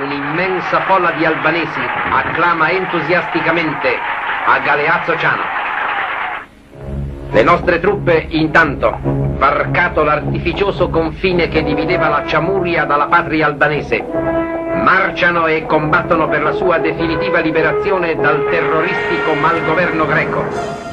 Un'immensa folla di albanesi acclama entusiasticamente a Galeazzo Ciano. Le nostre truppe, intanto, varcato l'artificioso confine che divideva la Ciamuria dalla patria albanese, marciano e combattono per la sua definitiva liberazione dal terroristico malgoverno greco.